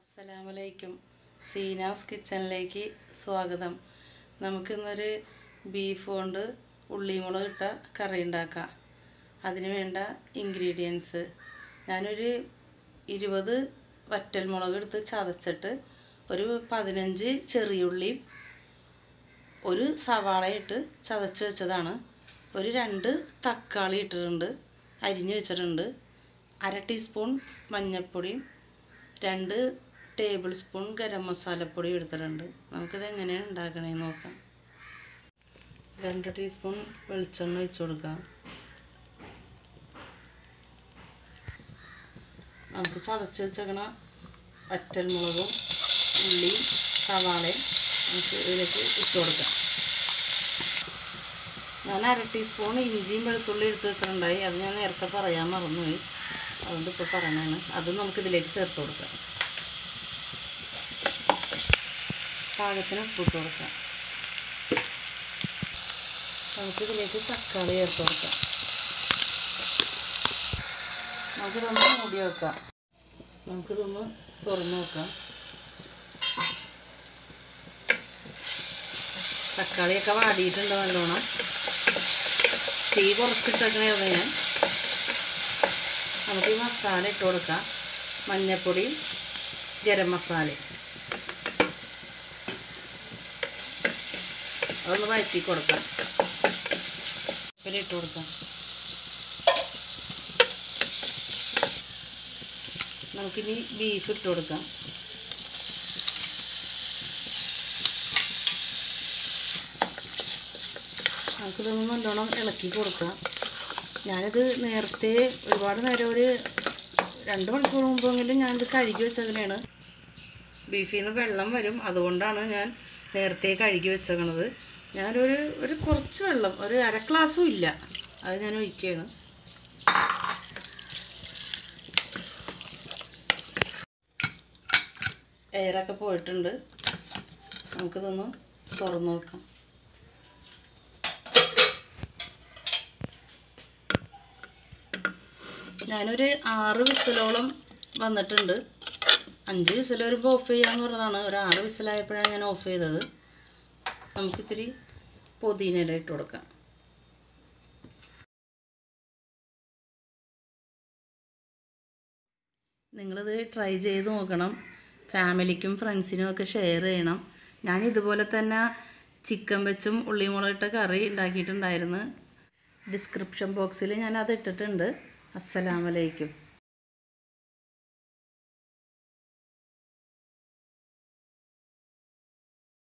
അസ്സലാമലൈക്കും. സീനാസ് കിച്ചണിലേക്ക് സ്വാഗതം. നമുക്കിന്നൊരു ബീഫ് കൊണ്ട് ഉള്ളിമുളക് ഇട്ട കറി ഉണ്ടാക്കാം. അതിന് വേണ്ട ഇൻഗ്രീഡിയൻസ് ഞാനൊരു ഇരുപത് വറ്റൽമുളക് എടുത്ത് ചതച്ചിട്ട് ഒരു പതിനഞ്ച് ചെറിയുള്ളിയും ഒരു സവാള ഇട്ട് ചതച്ച് വെച്ചതാണ്. ഒരു രണ്ട് തക്കാളി ഇട്ടിട്ടുണ്ട് അരിഞ്ഞ് വെച്ചിട്ടുണ്ട്. അര ടീസ്പൂൺ മഞ്ഞൾപ്പൊടിയും രണ്ട് ടേബിൾ സ്പൂൺ ഗരം മസാലപ്പൊടി എടുത്തിട്ടുണ്ട്. നമുക്കിത് എങ്ങനെയാണ് ഉണ്ടാക്കണേന്ന് നോക്കാം. രണ്ട് ടീസ്പൂൺ വെളിച്ചെണ്ണ ഒഴിച്ച് കൊടുക്കാം. നമുക്ക് ചതച്ച് വെച്ചേക്കണ വറ്റൽമുളകും ഉള്ളി സവാളയും നമുക്ക് ഇതിലേക്ക് ഇട്ട് കൊടുക്കാം. ഞാൻ അര ടീസ്പൂൺ ഇഞ്ചിയും വെളുത്തുള്ളി എടുത്ത് വെച്ചിട്ടുണ്ടായി. അത് ഞാൻ നേരത്തെ പറയാൻ മറന്നുപോയി. അതുകൊണ്ട് ഇപ്പോൾ പറയണതാണ്. അത് നമുക്കിതിലേക്ക് ചേർത്ത് കൊടുക്കാം. പാകത്തിന് ഉപ്പിട്ട് കൊടുക്കാം. നമുക്കിതിലേക്ക് തക്കാളി ചേർത്ത് കൊടുക്കാം. നമുക്കിതൊന്ന് മൂടി വെക്കാം. നമുക്കിതൊന്ന് തുറന്നു നോക്കാം. തക്കാളിയൊക്കെ വാടിയിട്ടുണ്ട് നല്ലോണം. തീ കുറച്ചിട്ടേക്കണായിരുന്നു ഞാൻ. നമുക്ക് ഈ മസാല ഇട്ട് കൊടുക്കാം. മഞ്ഞൾപ്പൊടിയും ഗരം മസാലയും. അതൊന്ന് വഴറ്റി കൊടുക്കാം. ഇട്ട് കൊടുക്കാം. നമുക്കിനി ബീഫ് ഇട്ട് കൊടുക്കാം. നമുക്കിതൊന്ന് നല്ലോണം ഇളക്കി കൊടുക്കാം. ഞാനിത് നേരത്തെ ഒരുപാട് നേരം ഒരു രണ്ട് മണിക്കൂർ മുമ്പെങ്കിലും ഞാനിത് കഴുകി വെച്ചതിനാണ് ബീഫിൽ നിന്ന് വെള്ളം വരും. അതുകൊണ്ടാണ് ഞാൻ നേരത്തെ കഴുകി വെച്ചേക്കണത്. ഞാനൊരു ഒരു കുറച്ച് വെള്ളം ഒരു അര ഗ്ലാസ്സും ഇല്ല. അത് ഞാൻ ഒഴിക്കുകയാണ്. എയറൊക്കെ പോയിട്ടുണ്ട്. നമുക്കിതൊന്ന് തുറന്നു നോക്കാം. ഞാനൊരു ആറ് വിസിലോളം വന്നിട്ടുണ്ട്. അഞ്ച് വിസിൽ വരുമ്പോൾ ഓഫ് ചെയ്യാന്ന് പറഞ്ഞതാണ്. ഒരു ആറ് വിസിലായപ്പോഴാണ് ഞാൻ ഓഫ് ചെയ്തത്. നമുക്കിത്തിരി പുതിനയില ഇട്ട് കൊടുക്കാം. നിങ്ങളിത് ട്രൈ ചെയ്ത് നോക്കണം. ഫാമിലിക്കും ഫ്രണ്ട്സിനും ഒക്കെ ഷെയർ ചെയ്യണം. ഞാൻ ഇതുപോലെ തന്നെ ചിക്കൻ വെച്ചും ഉള്ളിമുളകിട്ട കറി ഉണ്ടാക്കിയിട്ടുണ്ടായിരുന്നു. ഡിസ്ക്രിപ്ഷൻ ബോക്സിൽ ഞാൻ അത് ഇട്ടിട്ടുണ്ട്. അസ്സലാമലൈക്കും